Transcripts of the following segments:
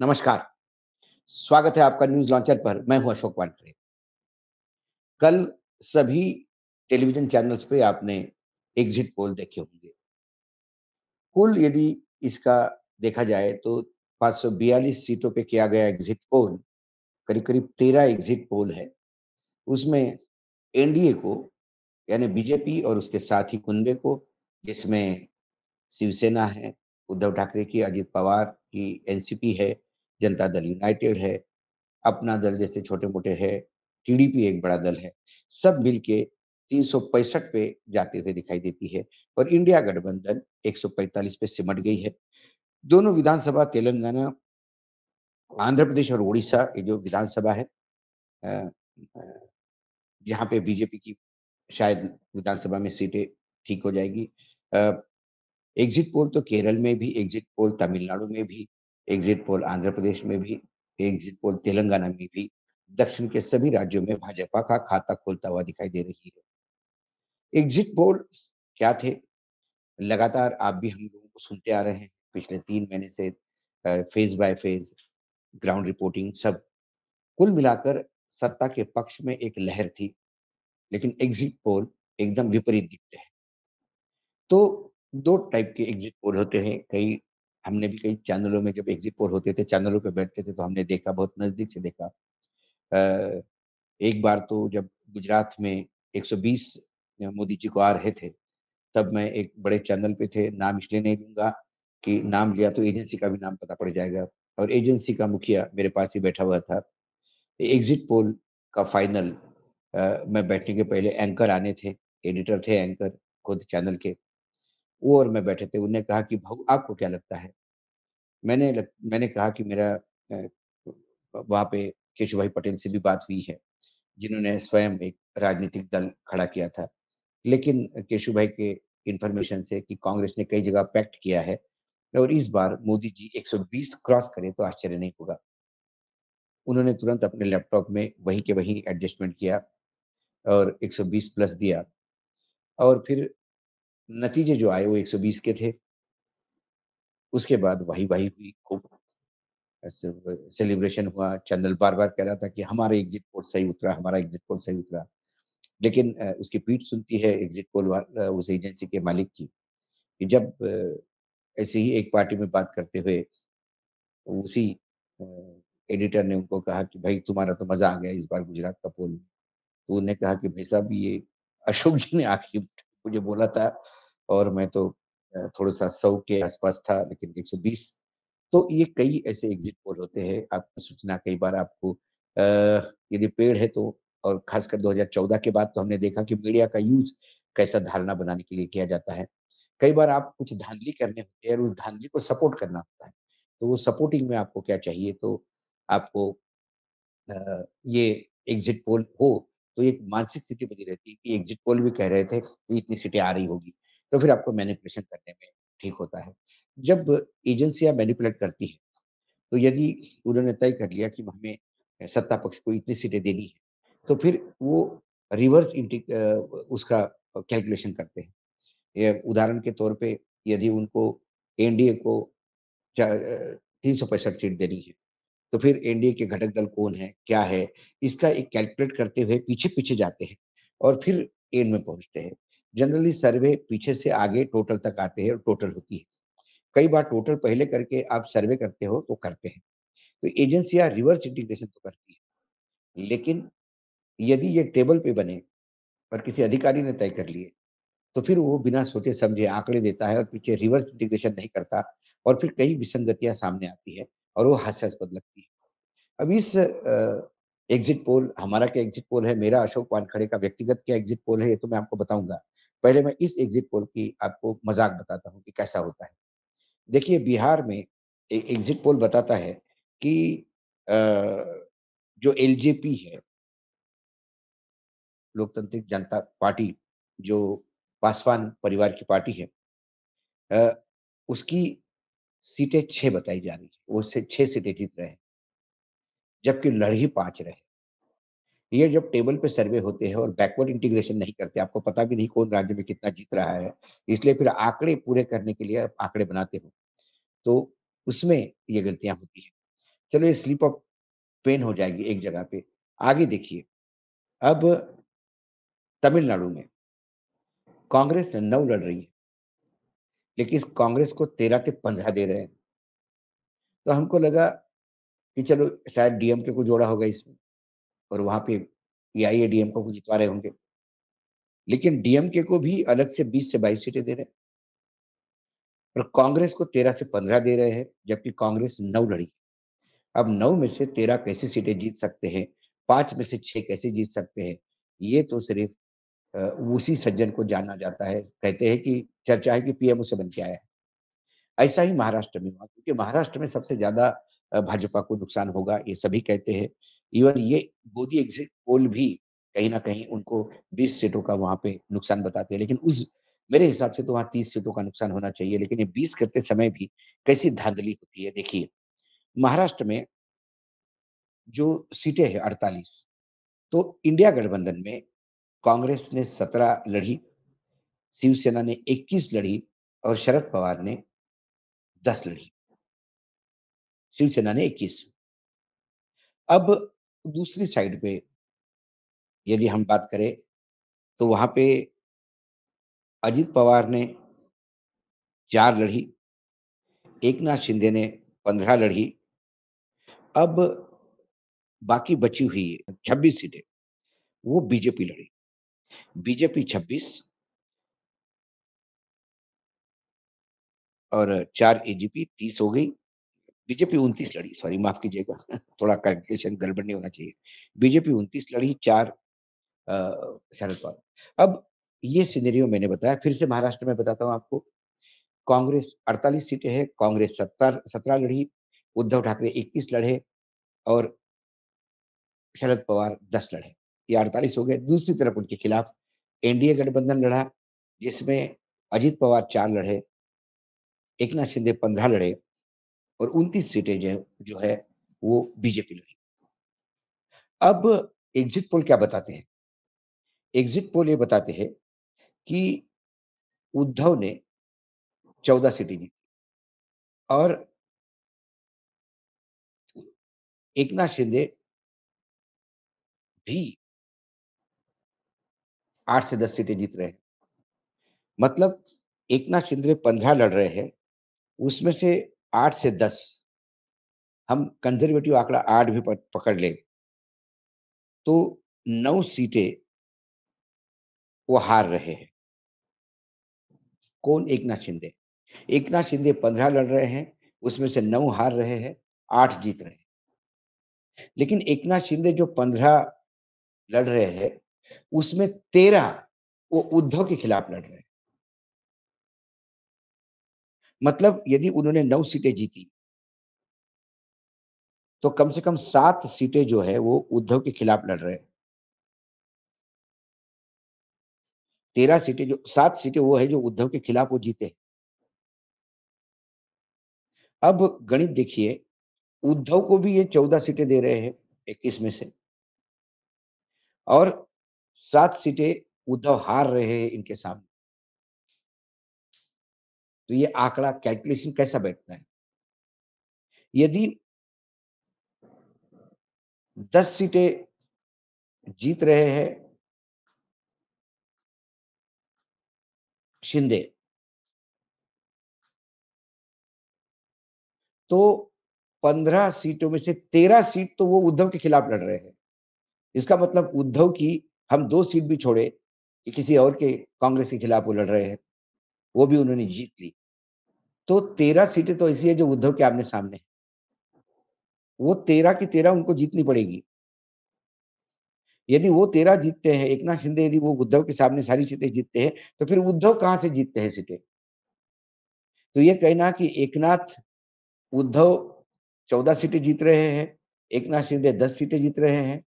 नमस्कार, स्वागत है आपका न्यूज़ लॉन्चर पर, मैं हूँ अशोक वानखेड़े। कल सभी टेलीविज़न चैनल्स पे आपने एग्ज़िट पोल देखे होंगे। कुल यदि इसका देखा जाए तो 542 सीटों पे किया गया एग्ज़िट पोल, करीब-करीब 13 एग्ज़िट पोल है। उसमें एनडीए को यानी बीजेपी और उसके साथ ही कुनबे को, जिसमें शिवसेना है, उद्धव ठाकरे की, अजित पवार की एनसीपी है, जनता दल यूनाइटेड है, अपना दल जैसे छोटे-मोटे है, टीडीपी एक बड़ा दल है, सब मिलके 365 पे जाते हुए दिखाई देती है और इंडिया गठबंधन 145 पे सिमट गई है। दोनों विधानसभा तेलंगाना, आंध्र प्रदेश और उड़ीसा ये जो विधानसभा है जहाँ पे बीजेपी की शायद विधानसभा में सीटें ठीक हो जाएगी। एग्ज़िट पोल तो केरल में भी, एग्ज़िट पोल तमिलनाडु में भी, एग्ज़िट पोल आंध्र प्रदेश में भी, एग्ज़िट पोल तेलंगाना में भी, दक्षिण के सभी राज्यों में भाजपा का खाता खोलता हुआ दिखाई दे रही है। एग्ज़िट पोल क्या थे? लगातार आप भी हम लोगों को सुनते आ रहे हैं पिछले तीन महीने से phase by phase ground reporting सब। कुल मिलाकर सत्ता के पक्ष में एक लहर थी, लेकिन एग्ज़िट पोल एकदम विपरीत दिखते हैं। तो दो टाइप के एग्ज़िट पोल होते हैं, कई हमने भी कई चैनलों में जब एग्ज़िट पोल होते थे, चैनलों पे बैठते थे तो हमने देखा, बहुत नज़दीक से देखा। एक बार तो जब गुजरात में 120 अ, मोदी जी को आ रहे थे, तब मैं एक बड़े चैनल पे थे, नाम इसलिए नहीं लूँगा कि नाम लिया तो एजेंसी का भी नाम पता पड़ जाएगा और एजेंसी का मुखिया मेरे पास ही बैठा हुआ था। एग्ज़िट पोल का फाइनल मैं बैठने के पहले एंकर आने थे, एडिटर थे एंकर खुद चैनल के। वो और मैं बैठे थे, उन्होंने कहा कि भाऊ आपको क्या लगता है? मैंने लग मैंने कहा कि मेरा वहाँ पे केशुभाई पटेल से भी बात हुई है, जिन्होंने स्वयं एक राजनीतिक दल खड़ा किया था। लेकिन केशुभाई के इन्फॉर्मेशन से कि कांग्रेस ने कई जगह पैक्ट किया है और इस बार मोदी जी 120 क्रॉस करें तो आश्चर्य नहीं होगा। उन्होंने तुरंत अपने लैपटॉप में वहीं के वहीं एडजस्टमेंट किया और 120 प्लस दिया और फिर नतीजे जो आए वो 120 के थे। उसके बाद वाही-वाही हुई खूब। सेलिब्रेशन हुआ, चैनल बार-बार कह रहा था कि हमारा एग्ज़िट पोल सही उतरा, हमारा एग्ज़िट पोल सही उतरा। लेकिन उसकी पीठ सुनती है एग्ज़िट पोल उस एजेंसी के मालिक की, कि जब ऐसे ही एक पार्टी में बात करते हुए उसी एडिटर ने उनको कहा कि भाई तुम्हारा तो मज़ा आ गया इस बार गुजरात का पोल। तो उन्होंने कहा कि भाई साहब ये अशोक जी ने आखिरी मुझे बोला था और मैं तो थोड़ा-सा सौ के आस-पास था लेकिन 120 तो ये कई ऐसे एग्ज़िट पोल होते हैं, आपकी सूचना कई बार आपको यदि पेड़ है तो और ख़ासकर 2014 के बाद तो हमने देखा कि मीडिया का यूज़ कैसा धारणा बनाने के लिए किया जाता है। कई बार आप कुछ धांधली करने होते हैं और उस धांधली को सपोर्ट करना होता है। तो वो सपोर्टिंग में आपको क्या चाहिए तो आपको ये एग्ज़िट पोल हो, तो एक मानसिक स्थिति बनी रहती है कि एग्ज़िट पोल भी कह रहे थे कि इतनी सीटें आ रही होगी, तो फिर आपको मैनिपुलेशन करने में ठीक होता है। जब एजेंसियाँ मैनिपुलेट करती हैं, तो यदि उन्होंने तय कर लिया कि हमें सत्ता पक्ष को इतनी सीटें देनी है, तो फिर वो रिवर्स उसका कैलकुलेशन करते हैं। उदाहरण के तौर पे यदि उनको एनडीए को तीन अ, 365 सीट देनी है, तो फिर एनडीए के घटक दल कौन है, क्या है? इसका एक कैलकुलेट करते हुए पीछे-पीछे जाते हैं और फिर एंड में पहुँचते हैं। जनरली सर्वे पीछे से आगे टोटल तक आते हैं और टोटल होती है। कई बार टोटल पहले करके आप सर्वे करते हो तो करते हैं। तो एजेंसियाँ रिवर्स इंटीग्रेशन तो करती है। लेकिन यदि ये टेबल पे बने और किसी अधिकारी ने तय कर लिए, तो फिर वो बिना सोचे-समझे आंकड़े देता है और पीछे रिवर्स इंटीग्रेशन नहीं करता और फिर कई विसंगतियाँ सामने आती है और वो हास्यास्पद लगती है। अब इस एग्ज़िट पोल हमारा क्या एग्ज़िट पोल है, मेरा अशोक वानखेड़े का व्यक्तिगत क्या एग्ज़िट पोल है, ये तो मैं आपको बताऊँगा। पहले मैं इस एग्ज़िट पोल की आपको मज़ाक बताता हूँ कि कैसा होता है। देखिए बिहार में ए एग्ज़िट पोल बताता है कि जो एलजेपी है, लोकतांत्रिक जनता पार्टी, जो पासवान परिवार की पार्टी है उसकी सीटें 6 बताई जा रही है। वो से 6 सीटें जीत रहे हैं, जबकि लड़ ही पाँच रहे। ये जब टेबल पे सर्वे होते हैं और बैकवर्ड इंटीग्रेशन नहीं करते, आपको पता भी नहीं कौन राज्य में कितना जीत रहा है, इसलिए फिर आंकड़े पूरे करने के लिए आंकड़े बनाते हो, तो उसमें ये गलतियाँ होती हैं। चलो ये स्लिप ऑफ़ पेन हो जाएगी एक जगह पे। आगे देखिए, अब तमिलनाडु में कांग्रेस 9 लड़ रही है। लेकिन कांग्रेस को 13 से 15 दे रहे हैं। तो हमको लगा कि चलो शायद डीएम के को जोड़ा होगा इसमें और वहाँ पे एआईएडीएमके को जितवा रहे होंगे। लेकिन डीएमके को भी अलग से 20 से 22 सीटें दे रहे। और कांग्रेस को 13 से 15 दे रहे हैं, जबकि कांग्रेस नौ लड़ी। अब नौ में से 13 कैसे सीटें जीत सकते हैं, पाँच में से छह कैसे जीत सकते हैं, ये तो सिर्फ़ उसी सज्जन को जाना जाता है। कहते हैं कि चर्चा है कि पीएम उसे बन के आया। ऐसा ही महाराष्ट्र में हुआ क्योंकि महाराष्ट्र में सबसे ज़्यादा भाजपा को नुकसान होगा, ये सभी कहते हैं। इवन ये गोदी एग्ज़िट पोल भी कहीं न कहीं उनको 20 सीटों का वहाँ पे नुकसान बताते हैं। लेकिन उस मेरे हिसाब से तो वहाँ 30 सीटों का नुकसान होना चाहिए, लेकिन ये 20 करते समय भी कैसी धांधली होती है, देखिए। महाराष्ट्र में जो सीटें हैं 48, तो इंडिया गठबंधन में कांग्रेस ने 17 लड़ी, शिवसेना ने 21 लड़ी और शरद पवार ने 10 लड़ी। शिवसेना ने 21 अब दूसरी साइड पे यदि हम बात करें, तो वहाँ पे अजित पवार ने चार लड़ी, एकनाथ शिंदे ने 15 लड़ी। अब बाकी बची हुई 26 सीटें, वो बीजेपी लड़ी। बीजेपी 26 और चार एजीपी 30 हो गई। बीजेपी 29 लड़ी, सॉरी माफ़ कीजिएगा थोड़ा कैलकुलेशन गड़बड़ नहीं होना चाहिए। बीजेपी 29 लड़ी, चार शरद पवार। अब ये सिनेरियो मैंने बताया, फिर से महाराष्ट्र में बताता हूँ आपको। कांग्रेस 48 सीटें हैं, कांग्रेस 70 17 लड़ी, उद्धव ठाकरे 21 लड़े और शरद पवार 10 लड़े। ये 48 हो गए। दूसरी तरफ़ उनके खिलाफ एनडीए गठबंधन लड़ा, जिसमें अजित पवार चार लड़े, एक नाथ शिंदे 15 लड़े और 29 सीटें जो जो है, वो बीजेपी लड़ी। अब एग्ज़िट पोल क्या बताते हैं? एग्ज़िट पोल ये बताते हैं कि उद्धव ने 14 सीटें जीती और एक नाथ शिंदे भी 8 से 10 सीटें जीत रहे हैं। मतलब एकनाथ शिंदे 15 लड़ रहे हैं, उसमें से आठ से 10 हम कंज़र्वेटिव आंकड़ा आठ भी पकड़ लें तो नौ सीटें वो हार रहे हैं। कौन? एक नाथ शिंदे। एक नाथ शिंदे 15 लड़ रहे हैं, उसमें से नौ हार रहे हैं, आठ जीत रहे हैं। लेकिन एक नाथ शिंदे जो 15 लड़ रहे हैं, उसमें 13 वो उद्धव के खिलाफ लड़ रहे। मतलब यदि उन्होंने नौ सीटें जीती तो कम से कम सात सीटें जो है वो उद्धव के खिलाफ लड़ रहे हैं। 13 सीटें जो सात सीटें वो है जो उद्धव के खिलाफ वो जीते। अब गणित देखिए, उद्धव को भी ये 14 सीटें दे रहे हैं 21 में से। और 7 सीटें उद्धव हार रहे हैं इनके सामने। तो ये आंकड़ा कैलकुलेशन कैसा बैठता है? यदि 10 सीटें जीत रहे हैं शिंदे तो 15 सीटों में से 13 सीट तो वो उद्धव के खिलाफ लड़ रहे हैं। इसका मतलब उद्धव की हम दो सीट भी छोड़े कि किसी और के कांग्रेस के खिलाफ वो लड़ रहे हैं, वो भी उन्होंने जीत ली। तो 13 सीटें तो ऐसी है जो उद्धव के आमने-सामने है। वो 13 की 13 उनको जीतनी पड़ेगी। यदि वो 13 जीतते हैं, एक नाथ शिंदे यदि वो उद्धव के सामने सारी सीटें जीतते हैं, तो फिर उद्धव कहाँ से जीतते हैं सीटें? तो ये कहना कि एकनाथ उद्धव 14 सीटें जीत रहे हैं, एक नाथ शिंदे 10 सीटें जीत रहे हैं,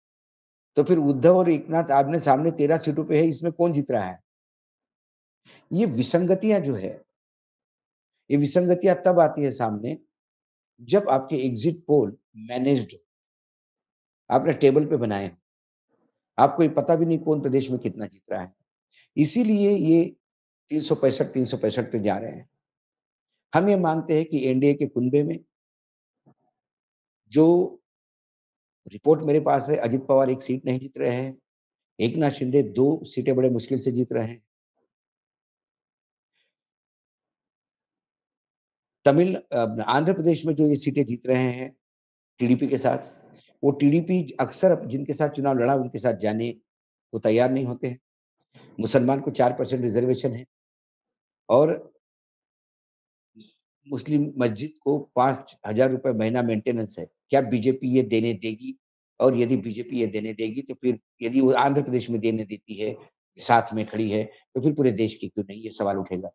तो फिर उद्धव और एकनाथ आपने सामने 13 सीटों पे है, इसमें कौन जीत रहा है? ये विसंगतियाँ जो है, ये विसंगतियाँ तब आती है सामने, जब आपके एग्ज़िट पोल मैनेज्ड। आपने टेबल पे बनाए आपको ये पता भी नहीं कौन प्रदेश में कितना जीत रहा है। इसीलिए ये 365 365 पे जा रहे हैं। हम ये मानते हैं कि एनडीए के कुंबे में जो रिपोर्ट मेरे पास है अजित पवार एक सीट नहीं जीत रहे हैं। एक नाथ शिंदे दो सीटें बड़े मुश्किल से जीत रहे हैं। तमिल आंध्र प्रदेश में जो ये सीटें जीत रहे हैं टीडीपी के साथ, वो टीडीपी अक्सर जिनके साथ चुनाव लड़ा उनके साथ जाने को तैयार नहीं होते हैं। मुसलमान को चार परसेंट रिज़र्वेशन है और मुस्लिम मस्जिद को 5000 रुपए महीना मेंटेनेंस है। क्या बीजेपी ये देने देगी? और यदि बीजेपी ये देने देगी तो फिर यदि वो आंध्र प्रदेश में देने देती है, साथ में खड़ी है, तो फिर पूरे देश की क्यों नहीं ये सवाल उठेगा।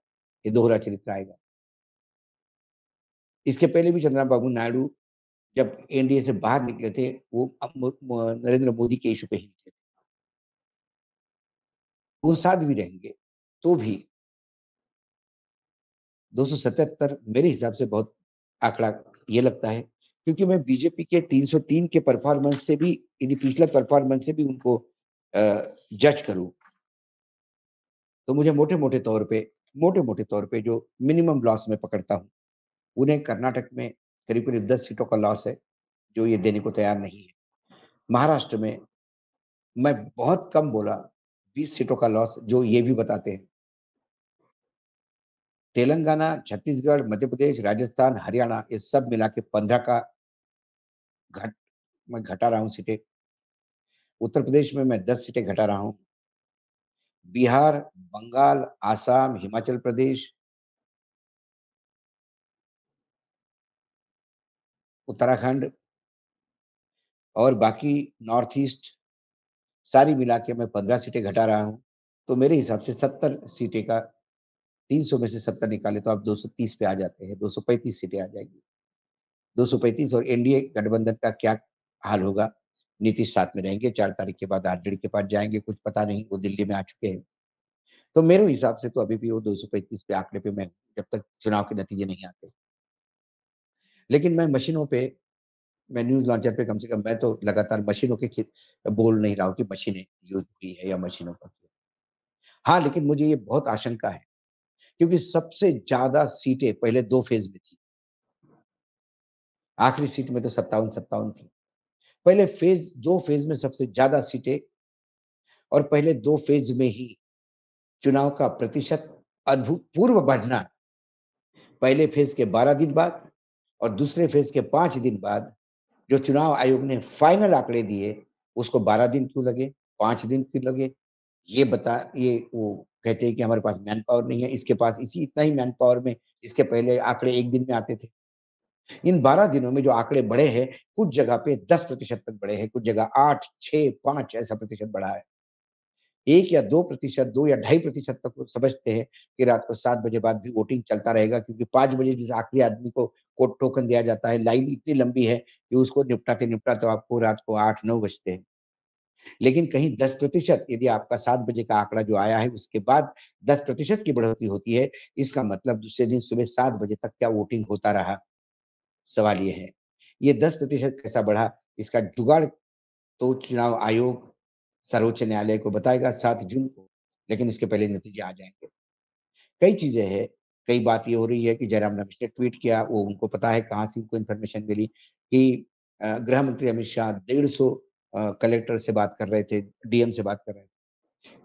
ये दोहरा चरित्र आएगा। इसके पहले भी चंद्रबाबू नायडू जब एनडीए से बाहर निकले थे, वो नरेंद्र मोदी के इशू पे ही निकले थे। वो साथ भी रहेंगे, तो भी 277 मेरे हिसाब से बहुत आंकड़ा ये लगता है, क्योंकि मैं बीजेपी के 303 के परफॉर्मेंस से भी यदि पिछले परफॉर्मेंस से भी उनको जज करूँ तो मुझे मोटे-मोटे तौर पे मोटे-मोटे तौर पे जो मिनिमम लॉस में पकड़ता हूँ उन्हें कर्नाटक में करीब-करीब 10 सीटों का लॉस है, जो ये देने को तैयार नहीं है। महाराष्ट्र में मैं बहुत कम बोला 20 सीटों का लॉस जो ये भी बताते हैं। तेलंगाना, छत्तीसगढ़, मध्य प्रदेश, राजस्थान, हरियाणा ये सब मिला के 15 का घट मैं घटा रहा हूँ सीटें। उत्तर प्रदेश में मैं 10 सीटें घटा रहा हूँ। बिहार, बंगाल, आसाम, हिमाचल प्रदेश उत्तराखंड और बाकी नॉर्थ ईस्ट सारी मिला के मैं 15 सीटें घटा रहा हूँ। तो मेरे हिसाब से 70 सीटें का 300 में से 70 निकाले तो आप 230 पे आ जाते हैं, 235 सीटें आ जाएँगी। 235 और एनडीए गठबंधन का क्या हाल होगा? नीतीश साथ में रहेंगे, चार तारीख के बाद आरजेडी के पास जाएँगे कुछ पता नहीं, वो दिल्ली में आ चुके हैं। तो मेरे हिसाब से तो अभी भी वो 235 पे आंकड़े पे मैं जब तक चुनाव के नतीजे नहीं आते। लेकिन मैं मशीनों पे मैं न्यूज़ लॉन्चर पे कम से कम मैं तो लगातार मशीनों के बोल नहीं रहा हूँ कि मशीनें यूज़ हुई है या मशीनों का हाँ, लेकिन मुझे ये बहुत आशंका है, क्योंकि सबसे ज़्यादा सीटें पहले दो फ़ेज़ में थी। आखिरी सीट में तो 57-57 थी। पहले फ़ेज़ दो फ़ेज़ में सबसे ज़्यादा सीटें और पहले दो फ़ेज़ में ही चुनाव का प्रतिशत अभूतपूर्व बढ़ना। पहले फ़ेज़ के 12 दिन बाद और दूसरे फ़ेज़ के पाँच दिन बाद जो चुनाव आयोग ने फाइनल आंकड़े दिए, उसको 12 दिन क्यों लगे, पाँच दिन क्यों लगे? ये बता ये वो कहते हैं कि हमारे पास मैन पावर नहीं है, इसके पास इसी इतना ही मैन पावर में इसके पहले आंकड़े एक दिन में आते थे। इन 12 दिनों में जो आंकड़े बढ़े हैं, कुछ जगह पे 10% तक बढ़े हैं, कुछ जगह 8, 6, 5 ऐसा प्रतिशत बढ़ा है। एक या 2% 2 या ढाई प्रतिशत तक समझते हैं कि रात को सात बजे बाद भी वोटिंग चलता रहेगा क्योंकि पाँच बजे जिस आखिरी आदमी को को टोकन दिया जाता है, लाइन इतनी लंबी है कि उसको निपटाते-निपटाते आपको रात को 8-9 बजते हैं। लेकिन कहीं 10% यदि आपका सात बजे का आंकड़ा जो आया है, उसके बाद 10% की बढ़ोतरी होती है, इसका मतलब दूसरे दिन सुबह 7 बजे तक क्या वोटिंग होता रहा? सवाल ये है। ये 10% कैसा बढ़ा? इसका जुगाड़ तो चुनाव आयोग सर्वोच्च न्यायालय को बताएगा सात जून को, लेकिन इसके पहले नतीजे आ जाएँगे कई चीज़ें हैं, कई बात ये हो रही है कि जयराम रमेश ने ट्वीट किया, वो उनको पता है कहाँ से उनको इन्फॉर्मेशन मिली कि गृह मंत्री अमित शाह 150 अ, कलेक्टर से बात कर रहे थे, डीएम से बात कर रहे थे।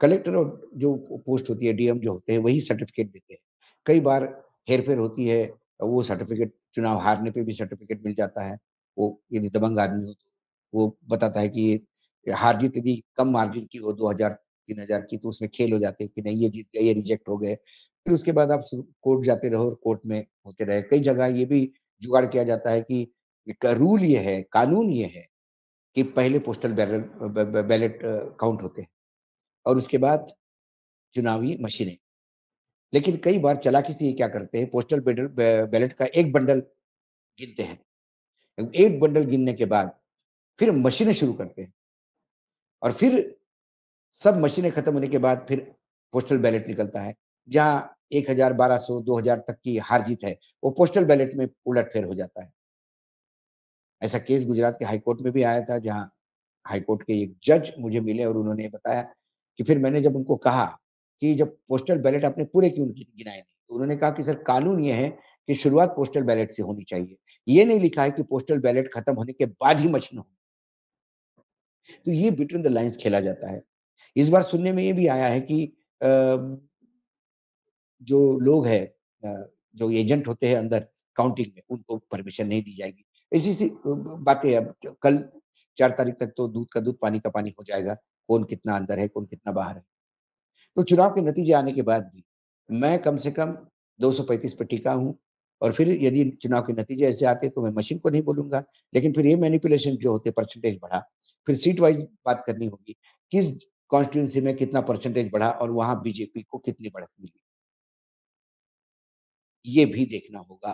कलेक्टर और जो पोस्ट होती है, डीएम जो होते हैं, वही सर्टिफ़िकेट देते हैं। कई बार हेर-फेर होती है, वो सर्टिफ़िकेट चुनाव हारने पे भी सर्टिफ़िकेट मिल जाता है। वो यदि दबंग आदमी हो तो, वो बताता है कि ये हार-जीत यदि कम मार्जिन की हो दो हज़ार तीन हज़ार की तो उसमें खेल हो जाते हैं कि नहीं ये जीत गए, ये रिजेक्ट हो गए। फिर उसके बाद आप कोर्ट जाते रहो और कोर्ट में होते रहे। कई जगह ये भी जुगाड़ किया जाता है कि रूल ये है, कानून ये है कि पहले पोस्टल बैरल ब ब बैलेट काउंट होते हैं और उसके बाद चुनावी मशीनें। लेकिन कई बार चालाकी से ये क्या करते हैं, पोस्टल बैलेट का एक बंडल गिनते हैं। एक बंडल गिनने के बाद फिर मशीनें शुरू करते हैं। और फिर सब मशीनें खत्म होने के बाद फिर पोस्टल बैलेट निकलता है, जहाँ 1000, 1200, 2000 तक की हार-जीत है, वो पोस्टल बैलेट में उलट-फेर हो जाता है। ऐसा केस गुजरात के हाईकोर्ट में भी आया था, जहाँ हाईकोर्ट के एक जज मुझे मिले और उन्होंने बताया कि फिर मैंने जब उनको कहा कि जब पोस्टल बैलेट आपने पूरे क्यों गिनाए नहीं? तो उन्होंने कहा कि सर कानून ये है कि शुरुआत पोस्टल बैलेट से होनी चाहिए। ये नहीं लिखा है कि पोस्टल बैलेट खत्म होने के बाद ही मशीन हो। तो ये बिटवीन द लाइन्स खेला जाता है। इस बार सुनने में ये भी आया है कि जो लोग हैं जो एजेंट होते हैं अंदर काउंटिंग में, उनको परमिशन नहीं दी जाएगी। ऐसी-ऐसी अ, ब बातें अब कल 4 तारीख तक तो दूध का दूध, पानी का पानी हो जाएगा, कौन कितना अंदर है, कौन कितना बाहर है। तो चुनाव के नतीजे आने के बाद भी मैं कम से कम 235 पे टिका हूँ और फिर यदि चुनाव के नतीजे ऐसे आते तो मैं मशीन को नहीं बोलूँगा लेकिन फिर ये मैनिपुलेशन जो होते परसेंटेज बढ़ा, फिर सीट वाइज़ बात करनी होगी, किस कॉन्स्टिट्यूएंसी में कितना परसेंटेज बढ़ा और वहाँ बीजेपी को कितनी बढ़त मिली। ये भी देखना होगा।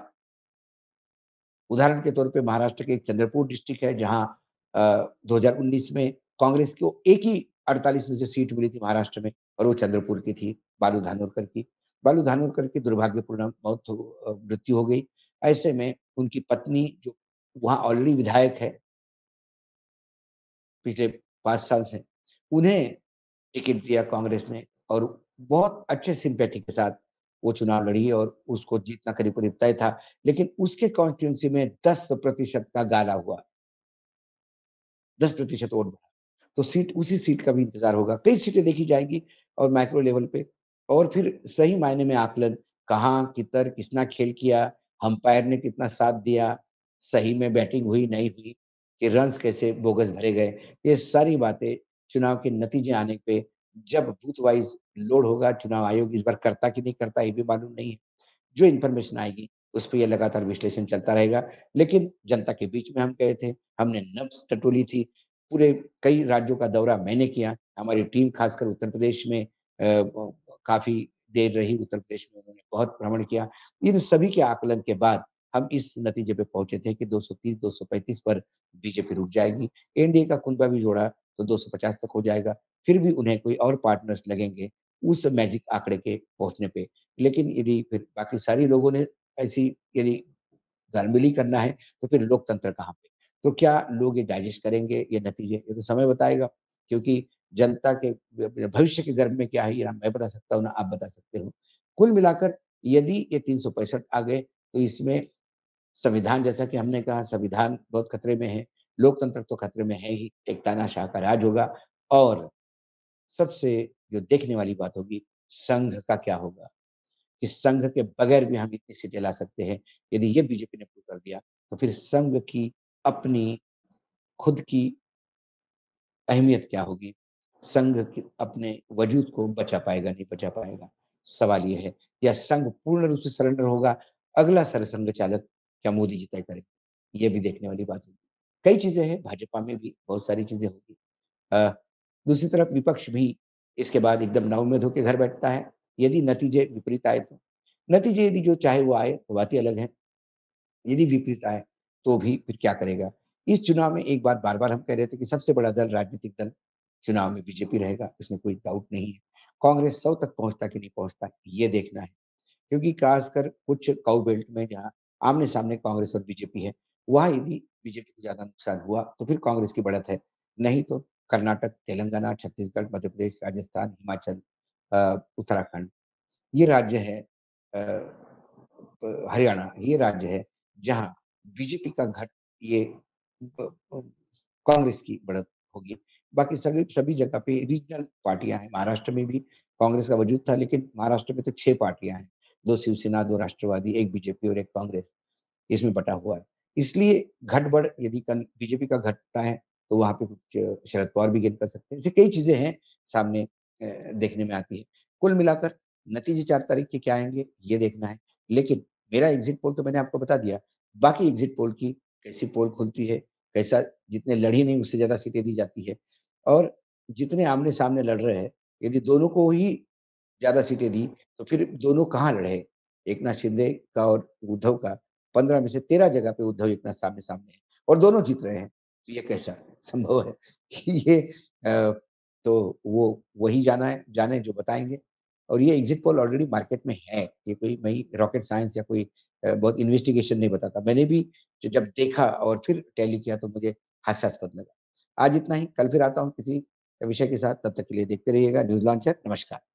उदाहरण के तौर पे महाराष्ट्र के एक चंद्रपुर डिस्ट्रिक्ट है जहाँ 2019 में कांग्रेस को एक ही 48 में से सीट मिली थी महाराष्ट्र में और वो चंद्रपुर की थी, बालू धानोरकर की। बालू धानोरकर की दुर्भाग्यपूर्ण मौत मृत्यु हो गई। ऐसे में उनकी पत्नी जो वहाँ ऑलरेडी विधायक है पिछले 5 साल से, उन्हें टिकट दिया कांग्रेस ने और बहुत अच्छे सिम्पैथी के साथ वो चुनाव लड़ी और उसको जीतना करीब-करीब तय था। लेकिन उसके कॉन्स्टिट्यूएंसी में 10% का गाला हुआ। 10% वोट बढ़ा। तो सीट उसी सीट का भी इंतज़ार होगा। कई सीटें देखी जाएँगी और माइक्रो लेवल पे और फिर सही मायने में आकलन कहाँ, किधर, किसने खेल किया, अंपायर ने कितना साथ दिया, सही में बैटिंग हुई, नहीं हुई, कि रन्स कैसे बोगस भरे गए। ये सारी बातें चुनाव के नतीजे आने पे जब बूथ वाइज़ लोड होगा, चुनाव आयोग इस बार करता कि नहीं करता ये भी मालूम नहीं है। जो इन्फॉर्मेशन आएगी, उस पर ये लगातार विश्लेषण चलता रहेगा। लेकिन जनता के बीच में हम गए थे, हमने नब्स टटोली थी, पूरे कई राज्यों का दौरा मैंने किया, हमारी टीम खासकर उत्तर प्रदेश में काफ़ी देर रही, उत्तर प्रदेश में उन्होंने बहुत भ्रमण किया। इन सभी के आकलन के बाद हम इस नतीजे पे पहुँचे थे कि 230-235 पर बीजेपी रुक जाएगी। एनडीए का कुनबा भी जोड़ा तो 250 तक हो जाएगा। फिर भी उन्हें कोई और पार्टनर्स लगेंगे, उस मैजिक आंकड़े के पहुँचने पे। लेकिन यदि फिर बाकी सारी लोगों ने ऐसी यदि घाल-मिली करना है, तो फिर लोकतंत्र कहाँ पे? तो क्या लोग ये डाइजेस्ट करेंगे ये नतीजे? ये तो समय बताएगा क्योंकि जनता के भविष्य के गर्भ में क्या है, ये मैं बता सकता हूँ, ना आप बता सकते हो। कुल मिलाकर यदि ये 365 आ गए, तो इसमें संविधान जैसा कि हमने कहा संविधान बहुत खतरे में है, लोकतंत्र तो खतरे में है ही, एक तानाशाह का राज होगा और सबसे जो देखने वाली बात होगी, संघ का क्या होगा? कि संघ के बगैर भी हम इतनी सीटें ला सकते हैं। यदि ये बीजेपी ने प्रूव कर दिया, तो फिर संघ की अपनी खुद की अहमियत क्या होगी? संघ अपने वजूद को बचा पाएगा, नहीं बचा पाएगा? सवाल यह है, या संघ पूर्ण रूप से सरेंडर होगा, अगला सरसंघ चालक क्या मोदी जी तय करेंगे? ये भी देखने वाली बात होगी। कई चीज़ें हैं, भाजपा में भी बहुत सारी चीज़ें होगी। दूसरी तरफ़ विपक्ष भी इसके बाद एकदम नाउम्मीद होके घर बैठता है, यदि नतीजे विपरीत आए तो। नतीजे यदि जो चाहे वो आए, तो बात ही अलग है। यदि विपरीत आए, तो भी फिर क्या करेगा? इस चुनाव में एक बात बार-बार हम कह रहे थे कि सबसे बड़ा दल, राजनीतिक दल चुनाव में बीजेपी रहेगा, इसमें कोई डाउट नहीं है। कांग्रेस 100 तक पहुँचता कि नहीं पहुँचता, ये देखना है। क्योंकि खासकर कुछ काउ बेल्ट में जहाँ आमने-सामने कांग्रेस और बीजेपी है, वहाँ यदि बीजेपी को ज़्यादा नुकसान हुआ, तो फिर कांग्रेस की बढ़त है। नहीं तो कर्नाटक, तेलंगाना, छत्तीसगढ़, मध्य प्रदेश, राजस्थान, हिमाचल उत्तराखंड ये राज्य है हरियाणा ये राज्य है, जहाँ बीजेपी का घट ये कांग्रेस की बढ़त होगी। बाकी सभी सभी जगह पे रीजनल पार्टियाँ हैं, महाराष्ट्र में भी कांग्रेस का वजूद था, लेकिन महाराष्ट्र में तो छह पार्टियाँ हैं, दो शिवसेना, दो राष्ट्रवादी, एक बीजेपी और एक कांग्रेस, इसमें बटा हुआ है। इसलिए घट-बढ़ यदि बीजेपी का घटता है, तो वहाँ पे कुछ शरद पवार भी गेन कर सकते हैं। ऐसी कई चीज़ें हैं सामने देखने में आती है। कुल मिलाकर नतीजे 4 तारीख के क्या आएँगे ये देखना है। लेकिन मेरा एग्ज़िट पोल तो मैंने आपको बता दिया, बाकी एग्ज़िट पोल की कैसी पोल खुलती है, कैसा जितने लड़ी नहीं उससे ज़्यादा सीटें दी जाती है और जितने आमने-सामने लड़ रहे हैं, यदि दोनों को ही ज़्यादा सीटें दी, तो फिर दोनों कहाँ लड़े? एक नाथ शिंदे का और उद्धव का 15 में से 13 जगह पे उद्धव एकनाथ सामने-सामने हैं और दोनों जीत रहे हैं। तो ये कैसा संभव है कि ये तो वो वही जाना है जाने जो बताएँगे और ये एग्ज़िट पोल ऑलरेडी मार्केट में है। ये कोई नई रॉकेट साइंस या कोई बहुत इन्वेस्टिगेशन नहीं बताता। मैंने भी जब देखा और फिर टैली किया तो मुझे हास्यास्पद लगा। आज इतना ही, कल फिर आता हूँ किसी विषय के साथ, तब तक के लिए देखते रहिएगा न्यूज़ लॉन्चर। नमस्कार।